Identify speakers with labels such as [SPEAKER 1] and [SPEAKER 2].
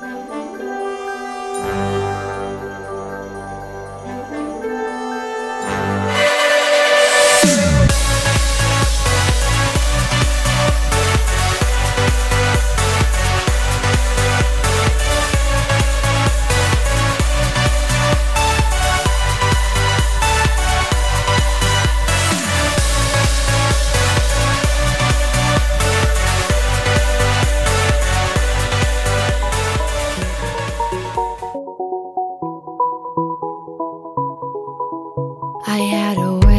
[SPEAKER 1] Bye. I had a way.